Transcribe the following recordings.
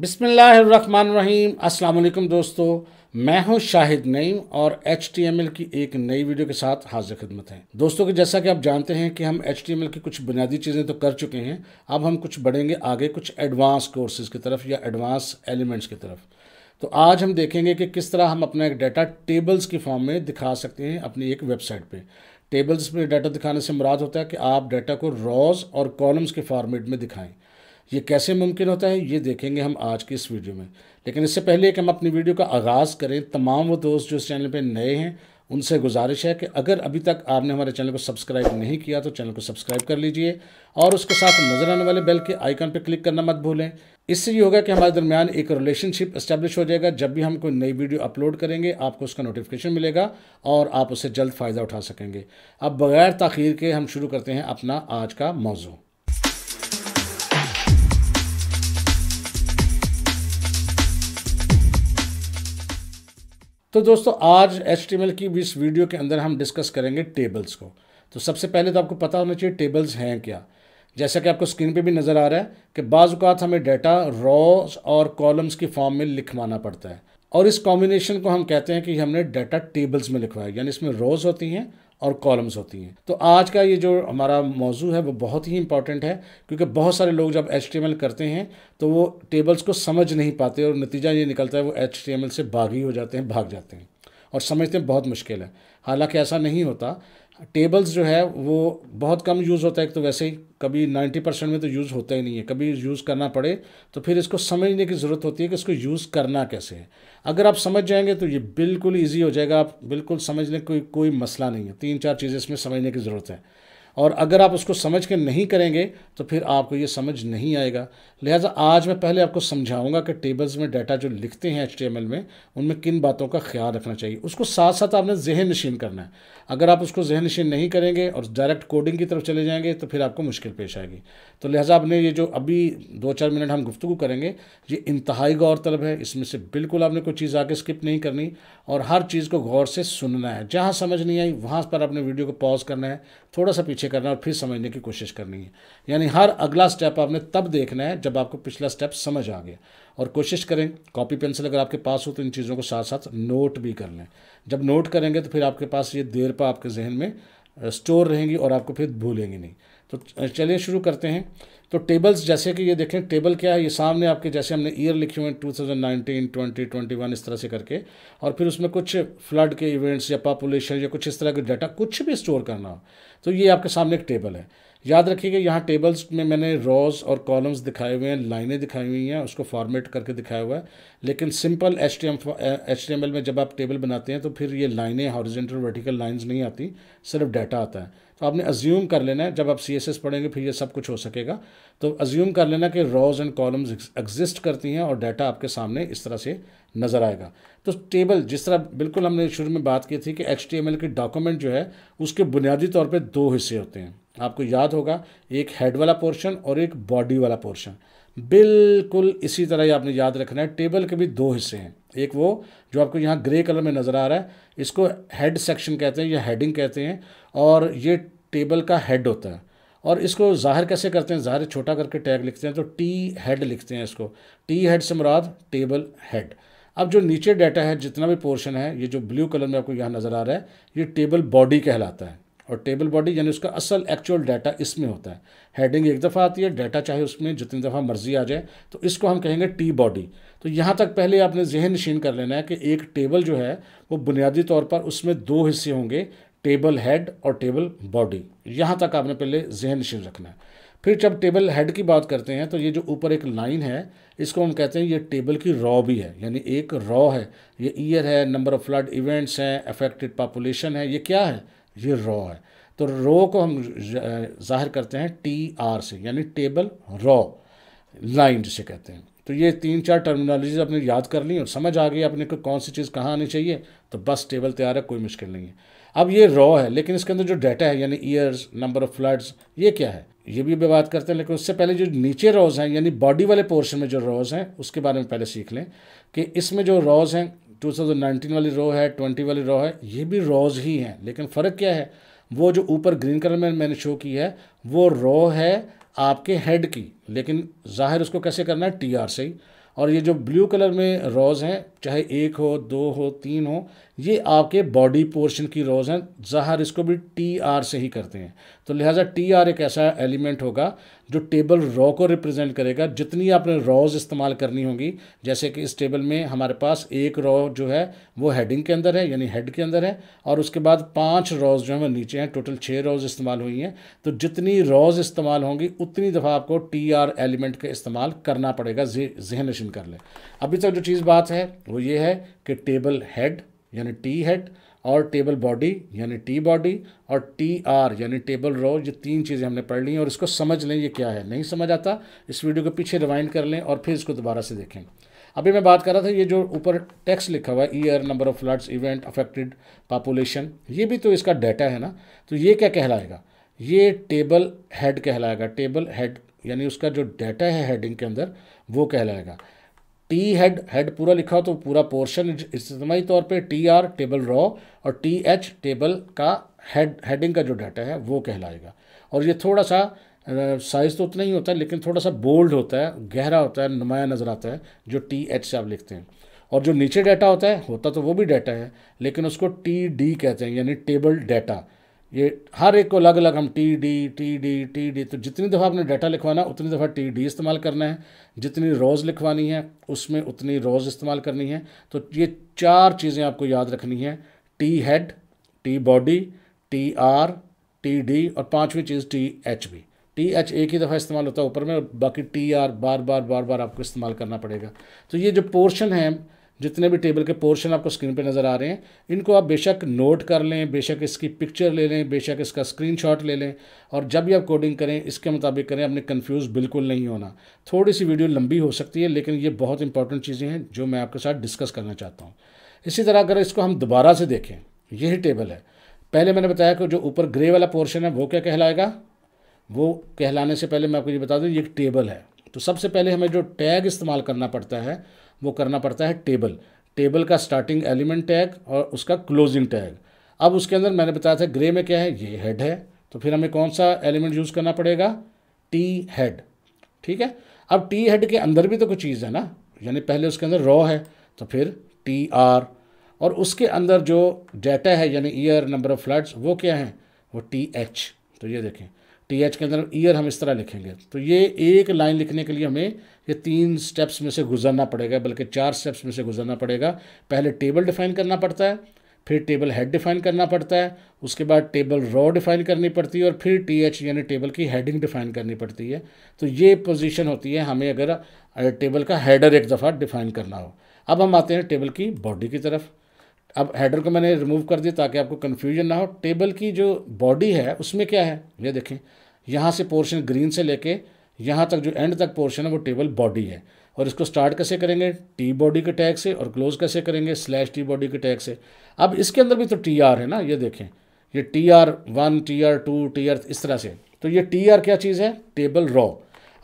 बिसमीम अस्सलाम दोस्तों, मैं हूँ शाहिद नईम और एचटीएमएल की एक नई वीडियो के साथ हाजिर खिदमत है। दोस्तों, कि जैसा कि आप जानते हैं कि हम एचटीएमएल की कुछ बुनियादी चीज़ें तो कर चुके हैं, अब हम कुछ बढ़ेंगे आगे कुछ एडवांस कोर्सेज की तरफ़ या एडवांस एलिमेंट्स की तरफ़। तो आज हम देखेंगे कि किस तरह हम अपना एक डाटा टेबल्स की फॉर्म में दिखा सकते हैं अपनी एक वेबसाइट पे। टेबल्स में डाटा दिखाने से मुराद होता है कि आप डाटा को रॉज और कॉलम्स के फॉर्मेट में दिखाएँ। ये कैसे मुमकिन होता है, ये देखेंगे हम आज की इस वीडियो में। लेकिन इससे पहले कि हम अपनी वीडियो का आगाज़ करें। तमाम वो दोस्त जो इस चैनल पर नए हैं, उनसे गुजारिश है कि अगर अभी तक आपने हमारे चैनल को सब्सक्राइब नहीं किया तो चैनल को सब्सक्राइब कर लीजिए और उसके साथ नज़र आने वाले बेल के आइकन पर क्लिक करना मत भूलें। इससे ये होगा कि हमारे दरमियान एक रिलेशनशिप इस्टेब्लिश हो जाएगा। जब भी हम कोई नई वीडियो अपलोड करेंगे, आपको उसका नोटिफिकेशन मिलेगा और आप उससे जल्द फ़ायदा उठा सकेंगे। अब बगैर तखीर के हम शुरू करते हैं अपना आज का मौजू। तो दोस्तों, आज HTML की इस वीडियो के अंदर हम डिस्कस करेंगे टेबल्स को। तो सबसे पहले तो आपको पता होना चाहिए टेबल्स हैं क्या। जैसा कि आपको स्क्रीन पे भी नज़र आ रहा है कि बाज़ात हमें डाटा रॉस और कॉलम्स की फॉर्म में लिखवाना पड़ता है। और इस कॉम्बिनेशन को हम कहते हैं कि हमने डाटा टेबल्स में लिखवाया, यानी इसमें रॉज होती हैं और कॉलम्स होती हैं। तो आज का ये जो हमारा मौजू है, वो बहुत ही इंपॉर्टेंट है, क्योंकि बहुत सारे लोग जब एचटीएमएल करते हैं तो वो टेबल्स को समझ नहीं पाते और नतीजा ये निकलता है, वो एचटीएमएल से बागी हो जाते हैं, भाग जाते हैं। और समझते हैं बहुत मुश्किल है। हालाँकि ऐसा नहीं होता। टेबल्स जो है, वो बहुत कम यूज़ होता है, एक तो वैसे ही कभी 90 परसेंट में तो यूज़ होता ही नहीं है। कभी यूज़ करना पड़े तो फिर इसको समझने की ज़रूरत होती है कि इसको यूज़ करना कैसे है। अगर आप समझ जाएँगे तो ये बिल्कुल ईजी हो जाएगा। आप बिल्कुल समझने कोई कोई मसला नहीं है। तीन चार चीज़ें इसमें समझने की ज़रूरत है। और अगर आप उसको समझ के नहीं करेंगे तो फिर आपको ये समझ नहीं आएगा। लिहाजा आज मैं पहले आपको समझाऊँगा कि टेबल्स में डाटा जो लिखते हैं एचटीएमएल में, उनमें किन बातों का ख्याल रखना चाहिए। उसको साथ साथ आपने जहन नशीन करना है। अगर आप उसको जहन नशीन नहीं करेंगे और डायरेक्ट कोडिंग की तरफ़ चले जाएँगे तो फिर आपको मुश्किल पेश आएगी। तो लिहाजा आपने ये जो अभी दो चार मिनट हम गुफ्तु करेंगे, ये इंतहाई गौर तलब है। इसमें से बिल्कुल आपने कोई चीज़ आगे स्किप नहीं करनी। और हर चीज़ को गौर से सुनना है। जहाँ समझ नहीं आई, वहाँ पर आपने वीडियो को पॉज करना है, थोड़ा सा पीछे करना है और फिर समझने की कोशिश करनी है। यानी हर अगला स्टेप आपने तब देखना है जब आपको पिछला स्टेप समझ आ गया। और कोशिश करें, कॉपी पेंसिल अगर आपके पास हो तो इन चीज़ों को साथ साथ नोट भी कर लें। जब नोट करेंगे तो फिर आपके पास ये देर पर आपके जहन में स्टोर रहेंगी और आपको फिर भूलेंगी नहीं। तो चलिए शुरू करते हैं। तो टेबल्स जैसे कि ये देखें टेबल क्या है? ये सामने आपके, जैसे हमने ईयर लिखे हुए हैं two thousand nineteen twenty twenty one इस तरह से करके। और फिर उसमें कुछ फ्लड के इवेंट्स या पॉपुलेशन या कुछ इस तरह के डाटा कुछ भी स्टोर करना हो तो ये आपके सामने एक टेबल है। याद रखिएगा, यहाँ टेबल्स में मैंने रॉज और कॉलम्स दिखाए हुए हैं, लाइनें दिखाई हुई हैं, उसको फॉर्मेट करके दिखाया हुआ है। लेकिन simple H T M H T M L में जब आप टेबल बनाते हैं तो फिर ये लाइनें हॉरिजेंटल वर्टिकल लाइंस नहीं आती, सिर्फ़ डाटा आता है। तो आपने अज्यूम कर लेना है, जब आप सी एस एस पढ़ेंगे, फिर ये सब कुछ हो सकेगा। तो अज्यूम कर लेना कि रॉज एंड कॉलम्स एग्जिस्ट करती हैं और डाटा आपके सामने इस तरह से नज़र आएगा। तो टेबल जिस तरह बिल्कुल हमने शुरू में बात की थी कि एच टी एम एल की डॉक्यूमेंट जो है, उसके बुनियादी तौर पर दो हिस्से होते हैं। आपको याद होगा, एक हेड वाला पोर्शन और एक बॉडी वाला पोर्शन बिल्कुल इसी तरह ही आपने याद रखना है टेबल के भी दो हिस्से हैं। एक वो, जो आपको यहाँ ग्रे कलर में नज़र आ रहा है, इसको हेड सेक्शन कहते हैं, या हेडिंग कहते हैं, और ये टेबल का हेड होता है। और इसको ज़ाहिर कैसे करते हैं? ज़ाहिर छोटा करके टैग लिखते हैं तो टी हेड लिखते हैं इसको। टी हेड से मुराद टेबल हेड अब जो नीचे डाटा है, जितना भी पोर्शन है, ये जो ब्लू कलर में आपको यहाँ नज़र आ रहा है, ये टेबल बॉडी कहलाता है। और टेबल बॉडी यानी उसका असल एक्चुअल डाटा इसमें होता है। हेडिंग एक दफ़ा आती है डाटा चाहे उसमें जितनी दफ़ा मर्ज़ी आ जाए तो इसको हम कहेंगे टी बॉडी तो यहाँ तक पहले आपने जहन नशीन कर लेना है कि एक टेबल जो है, वो बुनियादी तौर पर उसमें दो हिस्से होंगे, टेबल हेड और टेबल बॉडी। यहाँ तक आपने पहले जहन नशीन रखना है। फिर जब टेबल हेड की बात करते हैं तो ये जो ऊपर एक लाइन है, इसको हम कहते हैं ये टेबल की रॉ भी है, यानी एक रॉ है। ये ईयर है, नंबर ऑफ़ फ्लड इवेंट्स हैं अफेक्टेड पॉपुलेशन है, ये क्या है? ये रॉ है। तो रो को हम ज़ाहिर करते हैं टी आर से, यानी टेबल रॉ, लाइन जिसे कहते हैं। तो ये तीन चार टर्मिनोलॉजीज आपने याद कर ली और समझ आ गई अपने को कौन सी चीज़ कहाँ आनी चाहिए तो बस टेबल तैयार है, कोई मुश्किल नहीं है। अब ये रॉ है, लेकिन इसके अंदर जो डाटा है, यानी ईयर्स नंबर ऑफ़ फ्लड्स ये क्या है? ये भी बात करते हैं, लेकिन उससे पहले जो नीचे रॉज हैं, यानी बॉडी वाले पोर्शन में जो रॉज हैं, उसके बारे में पहले सीख लें कि इसमें जो रॉज हैं 2019 वाली रो है 20 वाली रो है, ये भी रॉज ही हैं, लेकिन फ़र्क क्या है? वो जो ऊपर ग्रीन कलर में मैंने शो की है, वो रो है आपके हेड की। लेकिन ज़ाहिर उसको कैसे करना है? टी आर से ही। और ये जो ब्लू कलर में रोज़ हैं, चाहे एक हो, दो हो, तीन हो ये आपके बॉडी पोर्शन की रोज़ हैं, ज़ाहर इसको भी टी आर से ही करते हैं। तो लिहाजा टी आर एक ऐसा एलिमेंट होगा जो टेबल रॉ को रिप्रेजेंट करेगा। जितनी आपने रॉज इस्तेमाल करनी होगी, जैसे कि इस टेबल में हमारे पास एक रॉ जो है, वो हेडिंग के अंदर है, यानी हेड के अंदर है, और उसके बाद पाँच रॉज जो है, वो नीचे हैं। टोटल छः रॉज इस्तेमाल हुई हैं। तो जितनी रॉज इस्तेमाल होंगी, उतनी दफ़ा आपको टी आर एलिमेंट का इस्तेमाल करना पड़ेगा जहन नशीन कर लें। अभी तक जो चीज़ बात है, वो ये है कि टेबल हेड यानी टी हेड और टेबल बॉडी यानी टी बॉडी और टी आर यानी टेबल रो ये तीन चीज़ें हमने पढ़ ली हैं और इसको समझ लें ये क्या है। नहीं समझ आता, इस वीडियो को पीछे रिवाइंड कर लें और फिर इसको दोबारा से देखें। अभी मैं बात कर रहा था, ये जो ऊपर टेक्स्ट लिखा हुआ है year number of floods event affected population ये भी तो इसका डाटा है ना? तो ये क्या कहलाएगा? ये टेबल हेड कहलाएगा। टेबल हेड यानी उसका जो डाटा है हेडिंग के अंदर, वो कहलाएगा। टी हेड हेड पूरा लिखा हो तो पूरा पोर्शन इज्तमाही तौर पे टी आर टेबल रॉ और टी एच टेबल का हेड हेडिंग का जो डाटा है, वो कहलाएगा। और ये थोड़ा सा साइज़ तो उतना ही होता है, लेकिन थोड़ा सा बोल्ड होता है, गहरा होता है, नुमाया नज़र आता है, जो टी एच से आप लिखते हैं। और जो नीचे डाटा होता है, होता तो वो भी डाटा है, लेकिन उसको टी डी कहते हैं, यानी टेबल डाटा ये हर एक को अलग अलग हम T D T D T D तो जितनी दफ़ा आपने डाटा लिखवाना, उतनी दफ़ा टी डी इस्तेमाल करना है। जितनी रोज़ लिखवानी है, उसमें उतनी रोज़ इस्तेमाल करनी है। तो ये चार चीज़ें आपको याद रखनी है। T head T body T R T D और पाँचवीं चीज़ टी एच भी टी एच एक ही दफ़ा इस्तेमाल होता है ऊपर में और बाकी टी आर बार बार बार बार आपको इस्तेमाल करना पड़ेगा। तो ये जो पोर्शन है जितने भी टेबल के पोर्शन आपको स्क्रीन पे नज़र आ रहे हैं, इनको आप बेशक नोट कर लें, बेशक इसकी पिक्चर ले लें, बेशक इसका स्क्रीनशॉट ले लें और जब भी आप कोडिंग करें, इसके मुताबिक करें अपने कन्फ्यूज़ बिल्कुल नहीं होना। थोड़ी सी वीडियो लंबी हो सकती है, लेकिन ये बहुत इंपॉर्टेंट चीज़ें हैं जो मैं आपके साथ डिस्कस करना चाहता हूँ। इसी तरह अगर इसको हम दोबारा से देखें, यही टेबल है। पहले मैंने बताया कि जो ऊपर ग्रे वाला पोर्शन है, वो क्या कहलाएगा? वो कहलाने से पहले मैं आपको ये बता दूँ, ये एक टेबल है। तो सबसे पहले हमें जो टैग इस्तेमाल करना पड़ता है वो करना पड़ता है टेबल। टेबल का स्टार्टिंग एलिमेंट टैग और उसका क्लोजिंग टैग। अब उसके अंदर मैंने बताया था ग्रे में क्या है? ये हेड है। तो फिर हमें कौन सा एलिमेंट यूज़ करना पड़ेगा? T head. ठीक है? अब टी हेड के अंदर भी तो कुछ चीज़ है ना? यानी पहले उसके अंदर रॉ है तो फिर टी आर। और उसके अंदर जो डाटा है, यानी ईयर, नंबर ऑफ़ फ्लड्स, वो क्या है? वो टी एच। तो ये देखें। टी एच के अंदर ईयर हम इस तरह लिखेंगे। तो ये एक लाइन लिखने के लिए हमें ये तीन स्टेप्स में से गुजरना पड़ेगा, बल्कि चार स्टेप्स में से गुजरना पड़ेगा। पहले टेबल डिफाइन करना पड़ता है, फिर टेबल हेड डिफाइन करना पड़ता है, उसके बाद टेबल रॉ डिफाइन करनी पड़ती है और फिर टी एच यानी टेबल की हेडिंग डिफाइन करनी पड़ती है। तो ये पोजीशन होती है, हमें अगर टेबल का हेडर एक दफ़ा डिफाइन करना हो। अब हम आते हैं टेबल की बॉडी की तरफ़। अब हेडर को मैंने रिमूव कर दिया ताकि आपको कन्फ्यूज़न ना हो। टेबल की जो बॉडी है, उसमें क्या है? ये देखें, यहाँ से पोर्शन ग्रीन से लेके यहाँ तक जो एंड तक पोर्शन है, वो टेबल बॉडी है। और इसको स्टार्ट कैसे करेंगे? टी बॉडी के टैग से और क्लोज कैसे करेंगे? स्लैश टी बॉडी के टैग से। अब इसके अंदर भी तो टी आर है ना? ये देखें। ये T R one T R two T R इस तरह से। तो ये टी आर क्या चीज़ है? टेबल रॉ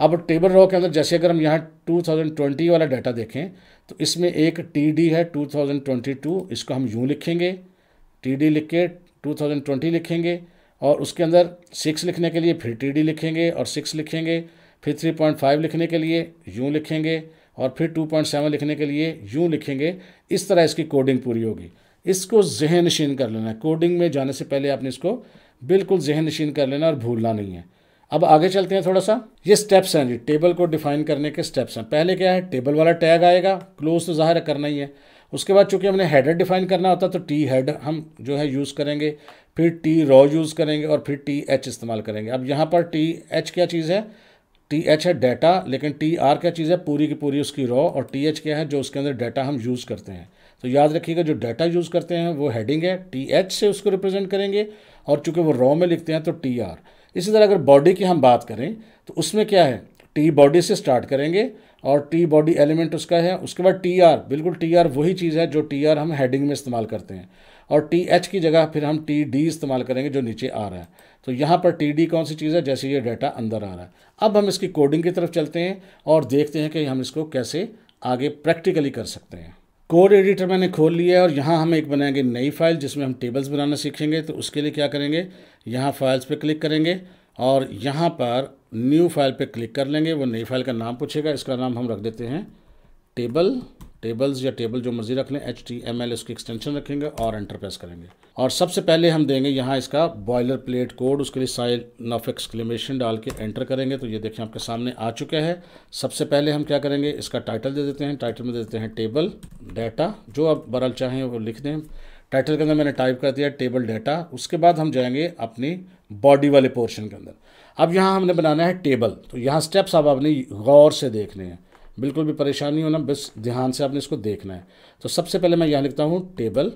अब टेबल रॉ के अंदर जैसे अगर हम यहाँ 2020 वाला डाटा देखें तो इसमें एक टी डी है 2022 इसको हम यूँ लिखेंगे। टी डी लिख के 2020 लिखेंगे। और उसके अंदर सिक्स लिखने के लिए फिर टी डी लिखेंगे और सिक्स लिखेंगे। फिर थ्री पॉइंट फाइव लिखने के लिए यूँ लिखेंगे और फिर टू पॉइंट सेवन लिखने के लिए यूँ लिखेंगे। इस तरह इसकी कोडिंग पूरी होगी। इसको जहन नशीन कर लेना है। कोडिंग में जाने से पहले आपने इसको बिल्कुल जहन नशीन कर लेना और भूलना नहीं है। अब आगे चलते हैं थोड़ा सा। ये स्टेप्स हैं जी। टेबल को डिफाइन करने के स्टेप्स हैं। पहले क्या है? टेबल वाला टैग आएगा। क्लोज तो ज़ाहिर करना ही है। उसके बाद चूँकि हमने हेडर डिफाइन करना होता तो टी हेड हम जो है यूज़ करेंगे। फिर टी रॉ यूज़ करेंगे और फिर टी एच इस्तेमाल करेंगे। अब यहाँ पर टी एच क्या चीज़ है? टी एच है डाटा लेकिन टी आर क्या चीज़ है? पूरी की पूरी उसकी रॉ और टी एच क्या है जो उसके अंदर डाटा हम यूज़ करते हैं। तो याद रखिएगा, जो डाटा यूज़ करते हैं वो हेडिंग है टी एच से उसको रिप्रेजेंट करेंगे और चूँकि वो रॉ में लिखते हैं तो टी आर इसी तरह अगर बॉडी की हम बात करें तो उसमें क्या है? टी बॉडी से स्टार्ट करेंगे और टी बॉडी एलिमेंट उसका है, उसके बाद टी आर बिल्कुल टी आर वही चीज़ है जो टी आर हम हेडिंग में इस्तेमाल करते हैं। और टी एच की जगह फिर हम टी डी इस्तेमाल करेंगे जो नीचे आ रहा है। तो यहाँ पर टी डी कौन सी चीज़ है? जैसे ये डाटा अंदर आ रहा है। अब हम इसकी कोडिंग की तरफ़ चलते हैं और देखते हैं कि हम इसको कैसे आगे प्रैक्टिकली कर सकते हैं। कोड एडिटर मैंने खोल लिया है और यहाँ हम एक बनाएँगे नई फ़ाइल जिसमें हम टेबल्स बनाना सीखेंगे। तो उसके लिए क्या करेंगे? यहाँ फाइल्स पे क्लिक करेंगे और यहाँ पर न्यू फ़ाइल पे क्लिक कर लेंगे। वो नई फ़ाइल का नाम पूछेगा। इसका नाम हम रख देते हैं टेबल टेबल्स या टेबल जो मर्ज़ी रख लें एच टी एम एल उसकी एक्सटेंशन रखेंगे और एंटर प्रेस करेंगे। और सबसे पहले हम देंगे यहाँ इसका बॉयलर प्लेट कोड उसके लिए साइल नफ एक्सक्लेमेशन डाल के एंटर करेंगे। तो ये देखें आपके सामने आ चुका है। सबसे पहले हम क्या करेंगे, इसका टाइटल दे देते हैं। टाइटल में दे देते हैं टेबल डाटा जो आप बरल चाहें वो लिख दें। टाइटल के अंदर मैंने टाइप कर दिया टेबल डाटा उसके बाद हम जाएँगे अपनी बॉडी वाले पोर्शन के अंदर। अब यहाँ हमने बनाना है टेबल तो यहाँ स्टेप्स आप आपने गौर से देखने हैं। बिल्कुल भी परेशानी होना बस ध्यान से आपने इसको देखना है। तो सबसे पहले मैं यहाँ लिखता हूँ, टेबल,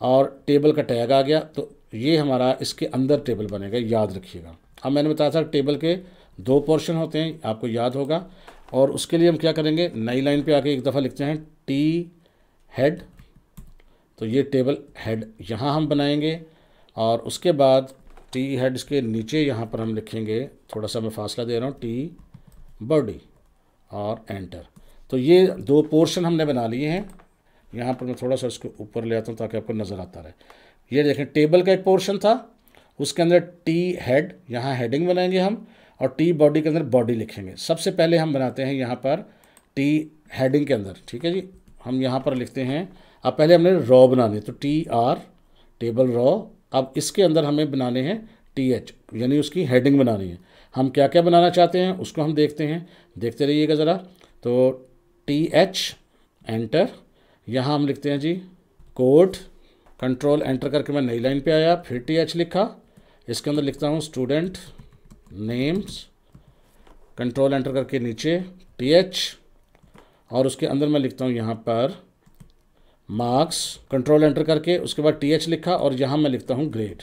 और टेबल का टैग आ गया तो ये हमारा इसके अंदर टेबल बनेगा, याद रखिएगा। अब मैंने बताया था टेबल के दो पोर्शन होते हैं, आपको याद होगा, और उसके लिए हम क्या करेंगे, नई लाइन पे आके एक दफ़ा लिखते हैं, टी हेड तो ये टेबल हेड यहाँ हम बनाएँगे, और उसके बाद टी हेड्स के नीचे यहाँ पर हम लिखेंगे, थोड़ा सा मैं फासला दे रहा हूँ, टी बॉडी और एंटर तो ये दो पोर्शन हमने बना लिए हैं। यहाँ पर मैं थोड़ा सा इसको ऊपर ले आता हूँ ताकि आपको नज़र आता रहे। ये देखें टेबल का एक पोर्शन था। उसके अंदर टी हेड यहाँ हेडिंग बनाएँगे हम और टी बॉडी के अंदर बॉडी लिखेंगे। सबसे पहले हम बनाते हैं यहाँ पर टी हेडिंग के अंदर। ठीक है जी? हम यहाँ पर लिखते हैं। अब पहले हमने रॉ बनानी तो टी आर टेबल रॉ अब इसके अंदर हमें बनाने हैं टी एच यानी उसकी हेडिंग बनानी है। हम क्या क्या बनाना चाहते हैं, उसको हम देखते हैं। देखते रहिएगा ज़रा। तो टी एच एंटर यहाँ हम लिखते हैं जी कोड कंट्रोल एंटर करके मैं नई लाइन पे आया। फिर टी एच लिखा। इसके अंदर लिखता हूँ स्टूडेंट नेम्स कंट्रोल एंटर करके नीचे टी एच और उसके अंदर मैं लिखता हूँ यहाँ पर मार्क्स कंट्रोल एंटर करके। उसके बाद टी एच लिखा और यहाँ मैं लिखता हूँ ग्रेड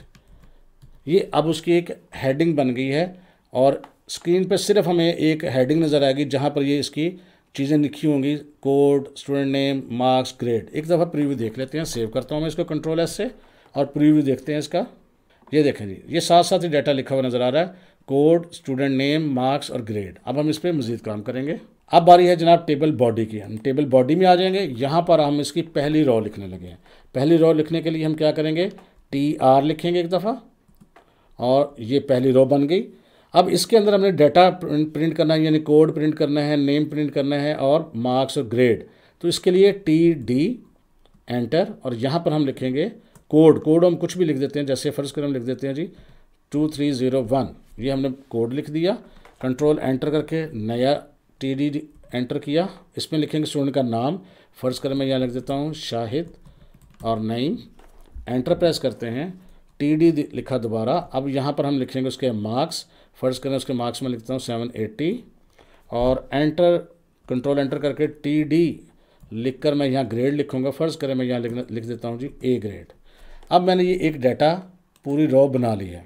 ये अब उसकी एक हेडिंग बन गई है और स्क्रीन पर सिर्फ़ हमें एक हेडिंग नज़र आएगी जहाँ पर ये इसकी चीज़ें लिखी होंगी code student name marks grade एक दफ़ा प्रीव्यू देख लेते हैं सेव करता हूँ मैं इसको कंट्रोल एस से और प्रीव्यू देखते हैं इसका। ये देखें जी, ये साथ साथ ही डाटा लिखा हुआ नज़र आ रहा है कोड स्टूडेंट नेम मार्क्स और ग्रेड अब हम इस पर मज़ीद काम करेंगे। अब बारी है जनाब टेबल बॉडी की। हम टेबल बॉडी में आ जाएँगे, यहाँ पर हम इसकी पहली रॉ लिखने लगे हैं। पहली रॉ लिखने के लिए हम क्या करेंगे? टी आर लिखेंगे एक दफ़ा। और ये पहली रो बन गई। अब इसके अंदर हमने डाटा प्रिंट करना है, यानी कोड प्रिंट करना है नेम प्रिंट करना है और मार्क्स और ग्रेड तो इसके लिए टी डी एंटर और यहाँ पर हम लिखेंगे कोड कोड हम कुछ भी लिख देते हैं, जैसे फ़र्ज़ कर हम लिख देते हैं G two three zero one ये हमने कोड लिख दिया कंट्रोल एंटर करके नया टी डी एंटर किया। इसमें लिखेंगे स्टूडेंट का नाम। फ़र्ज़ कर मैं यहाँ लिख देता हूँ, शाहिद और नईम एंटर प्रेस करते हैं। टी डी लिखा दोबारा। अब यहाँ पर हम लिखेंगे उसके मार्क्स फ़र्ज़ करें उसके मार्क्स में लिखता हूँ सेवन एट्टी और एंटर कंट्रोल एंटर करके टी डी लिख कर मैं यहाँ ग्रेड लिखूँगा। फ़र्ज़ करें, मैं यहाँ लिखना, लिख देता हूँ जी ए ग्रेड अब मैंने ये एक डाटा पूरी रो बना ली है।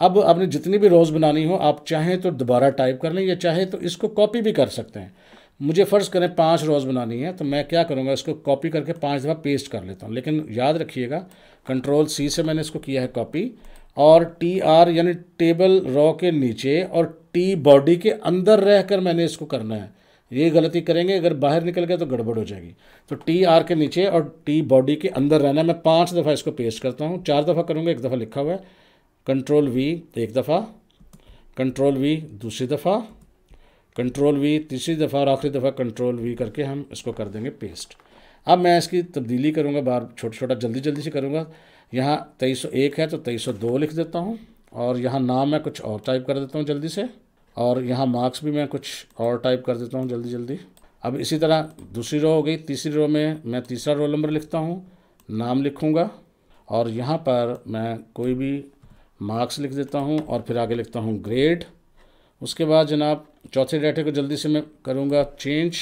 अब आपने जितनी भी रोज़ बनानी हो, आप चाहें तो दोबारा टाइप कर लें या चाहे तो इसको कॉपी भी कर सकते हैं। मुझे फ़र्ज़ करें पाँच रोज़ बनानी है तो मैं क्या करूँगा, इसको कॉपी करके पाँच दफ़ा पेस्ट कर लेता हूँ। लेकिन याद रखिएगा कंट्रोल सी से मैंने इसको किया है कॉपी और टी आर यानी टेबल रॉ के नीचे और टी बॉडी के अंदर रहकर मैंने इसको करना है। ये गलती करेंगे, अगर बाहर निकल गया तो गड़बड़ हो जाएगी। तो टी आर के नीचे और टी बॉडी के अंदर रहना है। मैं पाँच दफ़ा इसको पेस्ट करता हूँ। चार दफ़ा करूँगा, एक दफ़ा लिखा हुआ है। कंट्रोल वी एक दफ़ा कंट्रोल वी दूसरी दफ़ा कंट्रोल वी तीसरी दफ़ा और आखिरी दफ़ा कंट्रोल वी करके हम इसको कर देंगे पेस्ट अब मैं इसकी तब्दीली करूँगा, बार छोटा छोटा जल्दी जल्दी से करूँगा। यहाँ तेईस है तो तेईस लिख देता हूँ और यहाँ नाम मैं कुछ और टाइप कर देता हूँ जल्दी से और यहाँ मार्क्स भी मैं कुछ और टाइप कर देता हूँ जल्दी जल्दी। अब इसी तरह दूसरी रो हो गई, तीसरी रो में मैं तीसरा रोल नंबर लिखता हूँ, नाम लिखूँगा और यहाँ पर मैं कोई भी मार्क्स लिख देता हूँ और फिर आगे लिखता हूँ ग्रेड उसके बाद जनाब चौथे डाटे को जल्दी से मैं करूँगा चेंज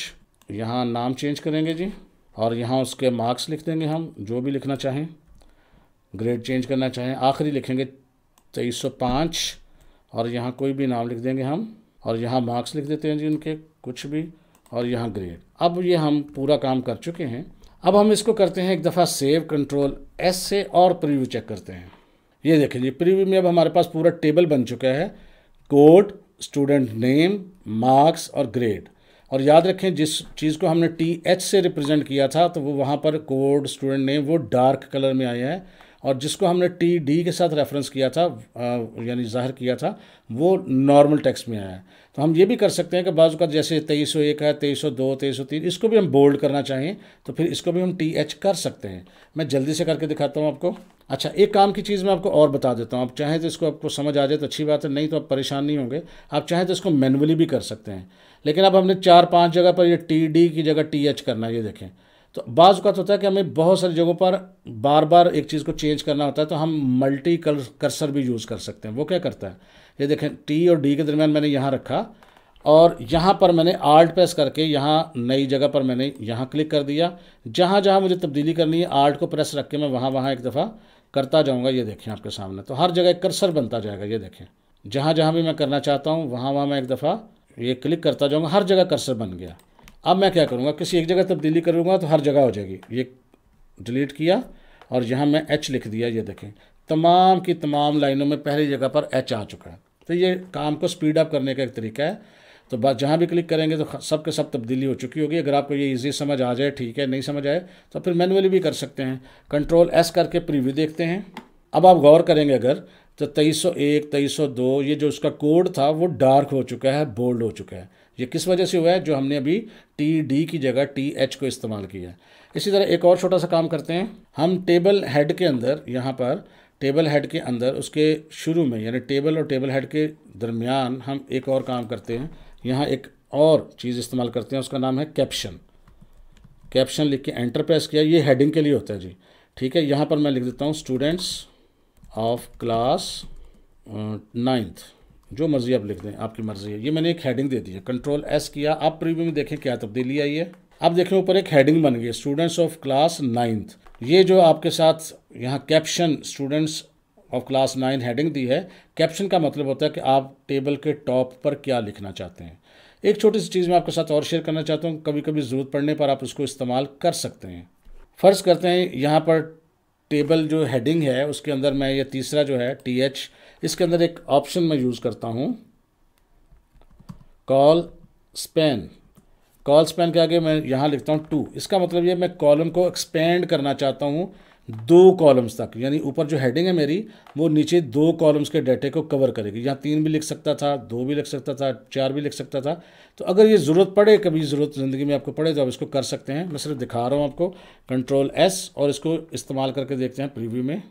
यहाँ नाम चेंज करेंगे जी, और यहाँ उसके मार्क्स लिख देंगे हम, जो भी लिखना चाहें। ग्रेड चेंज करना चाहें, आखिरी लिखेंगे तेईस सौ पाँच, और यहाँ कोई भी नाम लिख देंगे हम, और यहाँ मार्क्स लिख देते हैं जी उनके कुछ भी, और यहाँ ग्रेड अब ये हम पूरा काम कर चुके हैं। अब हम इसको करते हैं एक दफ़ा सेव कंट्रोल एस से और प्रीव्यू चेक करते हैं। ये देखें जी प्रीव्यू में अब हमारे पास पूरा टेबल बन चुका है। कोड स्टूडेंट नेम मार्क्स और ग्रेड और याद रखें, जिस चीज़ को हमने टी एच से रिप्रेजेंट किया था तो वो वहाँ पर कोड स्टूडेंट नेम वो डार्क कलर में आया है। और जिसको हमने टी डी के साथ रेफरेंस किया था यानी ज़ाहिर किया था, वो नॉर्मल टेक्स्ट में आया तो हम ये भी कर सकते हैं कि बाजू का जैसे तेईस सौ एक है, तेईस सौ दो, तेईस सौ तीन, इसको भी हम बोल्ड करना चाहें तो फिर इसको भी हम टी एच कर सकते हैं। मैं जल्दी से करके दिखाता हूँ आपको। अच्छा एक काम की चीज़ मैं आपको और बता देता हूँ। आप चाहें तो इसको आपको समझ आ जाए तो अच्छी बात है, नहीं तो आप परेशान नहीं होंगे। आप चाहें तो इसको मैनुअली भी कर सकते हैं। लेकिन अब हमने चार, पाँच जगह पर ये टी डी की जगह टी एच करना ये देखें। तो बाज़ होता है कि हमें बहुत सारी जगहों पर बार बार एक चीज़ को चेंज करना होता है तो हम मल्टी कर्सर भी यूज़ कर सकते हैं। वो क्या करता है? ये देखें, टी और डी के दरमियान मैंने यहाँ रखा, और यहाँ पर मैंने आर्ट प्रेस करके यहाँ नई जगह पर मैंने यहाँ क्लिक कर दिया। जहाँ जहाँ मुझे तब्दीली करनी है आर्ट को प्रेस रख के मैं वहाँ वहाँ एक दफ़ा करता जाऊँगा, ये देखें आपके सामने। तो हर जगह एक कर्सर बनता जाएगा, ये देखें। जहाँ जहाँ भी मैं करना चाहता हूँ, वहाँ वहाँ मैं एक दफ़ा ये क्लिक करता जाऊँगा, हर जगह कर्सर बन गया। अब मैं क्या करूँगा? किसी एक जगह तब्दीली करूँगा तो हर जगह हो जाएगी। ये डिलीट किया और यहाँ मैं एच लिख दिया, ये देखें। तमाम की तमाम लाइनों में पहली जगह पर एच आ चुका है। तो ये काम को स्पीड अप करने का एक तरीका है। तो बात जहाँ भी क्लिक करेंगे तो सब के सब तब्दीली हो चुकी होगी। अगर आपको ये इजी समझ आ जाए, ठीक है, नहीं समझ आए तो फिर मैनुअली भी कर सकते हैं। कंट्रोल एस करके प्रीव्यू देखते हैं। अब आप गौर करेंगे अगर तो तेईस सौ एक, तेईस सौ दो, ये जो उसका कोड था वो डार्क हो चुका है बोल्ड हो चुका है। ये किस वजह से हुआ है? जो हमने अभी टी डी की जगह टी एच को इस्तेमाल किया है। इसी तरह एक और छोटा सा काम करते हैं। हम टेबल हेड के अंदर, यहाँ पर टेबल हेड के अंदर उसके शुरू में, यानी टेबल और टेबल हेड के दरमियान हम एक और काम करते हैं। यहाँ एक और चीज़ इस्तेमाल करते हैं, उसका नाम है कैप्शन कैप्शन लिख के एंटर प्रेस किया। ये हेडिंग के लिए होता है जी। ठीक है, यहाँ पर मैं लिख देता हूँ स्टूडेंट्स ऑफ़ क्लास नाइन्थ जो मर्ज़ी आप लिख दें, आपकी मर्ज़ी है। ये मैंने एक हेडिंग दे दी है। कंट्रोल एस किया। आप प्रीव्यू में देखें, क्या तब्दीली आई है। अब देखें, ऊपर एक हेडिंग बन गई स्टूडेंट्स ऑफ़ क्लास नाइन्थ ये जो आपके साथ यहाँ caption students of class nine heading दी है कैप्शन का मतलब होता है कि आप टेबल के टॉप पर क्या लिखना चाहते हैं। एक छोटी सी चीज़ मैं आपके साथ और शेयर करना चाहता हूँ। कभी कभी ज़रूरत पड़ने पर आप उसको इस्तेमाल कर सकते हैं। फ़र्ज़ करते हैं, यहाँ पर टेबल जो हेडिंग है, उसके अंदर मैं ये तीसरा जो है टी एच इसके अंदर एक ऑप्शन मैं यूज़ करता हूँ। कॉल स्पेन कॉल स्पेन के आगे मैं यहाँ लिखता हूँ टू इसका मतलब ये मैं कॉलम को एक्सपेंड करना चाहता हूँ दो कॉलम्स तक। यानी ऊपर जो हेडिंग है मेरी, वो नीचे दो कॉलम्स के डाटे को कवर करेगी। यहाँ तीन भी लिख सकता था, दो भी लिख सकता था, चार भी लिख सकता था। तो अगर ये ज़रूरत पड़े, कभी ज़रूरत ज़िंदगी में आपको पड़े तो आप इसको कर सकते हैं। मैं सिर्फ़ दिखा रहा हूँ आपको। कंट्रोल एस और इसको इस्तेमाल करके देखते हैं प्रीव्यू में।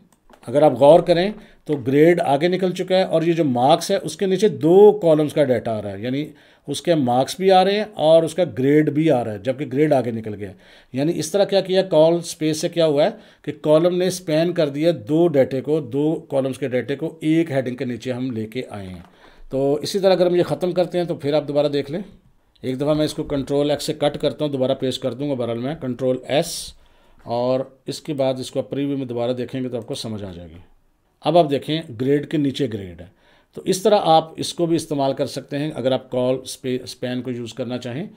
अगर आप गौर करें तो ग्रेड आगे निकल चुका है और ये जो मार्क्स है, उसके नीचे दो कॉलम्स का डाटा आ रहा है। यानी उसके मार्क्स भी आ रहे हैं और उसका ग्रेड भी आ रहा है, जबकि ग्रेड आगे निकल गया यानी इस तरह क्या किया, कॉल स्पेस से क्या हुआ है कि कॉलम ने स्पैन कर दिया दो डाटे को, दो कॉलम्स के डाटे को, एक हेडिंग के नीचे हम लेके आए हैं। तो इसी तरह अगर हम ये ख़त्म करते हैं तो फिर आप दोबारा देख लें। एक दफ़ा मैं इसको कंट्रोल एक्स से कट करता हूँ, दोबारा पेश कर दूँगा बहरहाल मैं। कंट्रोल एस और इसके बाद इसको आप प्रीव्यू में दोबारा देखेंगे तो आपको समझ आ जाएगी। अब आप देखें ग्रेड के नीचे ग्रेड है। तो इस तरह आप इसको भी इस्तेमाल कर सकते हैं, अगर आप कॉल स्पे स्पैन को यूज़ करना चाहें।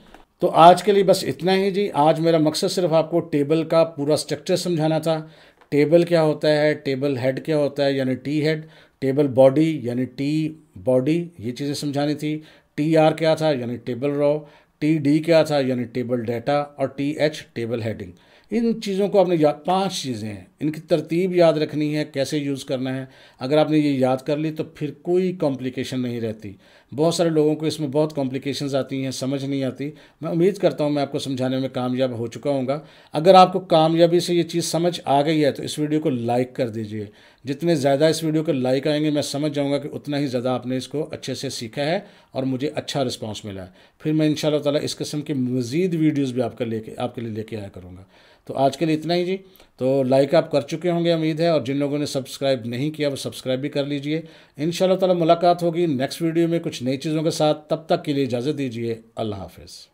तो आज के लिए बस इतना ही जी। आज मेरा मकसद सिर्फ़ आपको टेबल का पूरा स्ट्रक्चर समझाना था। टेबल क्या होता है टेबल हेड क्या होता है, यानी टी हेड टेबल बॉडी यानी टी बॉडी ये चीज़ें समझानी थी। टी आर क्या था, यानी टेबल रॉ टी डी क्या था, यानी टेबल डाटा और टी एच टेबल हेडिंग इन चीज़ों को आपने याद पाँच चीज़ें हैं। इनकी तरतीब याद रखनी है, कैसे यूज़ करना है। अगर आपने ये याद कर ली तो फिर कोई कॉम्प्लिकेशन नहीं रहती। बहुत सारे लोगों को इसमें बहुत कॉम्प्लिकेशंस आती हैं, समझ नहीं आती। मैं उम्मीद करता हूँ मैं आपको समझाने में कामयाब हो चुका हूँ अगर आपको कामयाबी से ये चीज़ समझ आ गई है तो इस वीडियो को लाइक कर दीजिए। जितने ज़्यादा इस वीडियो को लाइक आएँगे, मैं समझ जाऊँगा कि उतना ही ज़्यादा आपने इसको अच्छे से सीखा है और मुझे अच्छा रिस्पॉन्स मिला है। फिर मैं इन ताला इस किस्म की मज़ीद वीडियोज़ भी आपका लेके आपके लिए लेके आया करूँगा। तो आज के लिए इतना ही जी। तो लाइक आप कर चुके होंगे, उम्मीद है, और जिन लोगों ने सब्सक्राइब नहीं किया, वो सब्सक्राइब भी कर लीजिए। इन ताला मुलाकात होगी नेक्स्ट वीडियो में कुछ नई चीज़ों के साथ। तब तक के लिए इजाज़त दीजिए। अल्लाह हाफिज़।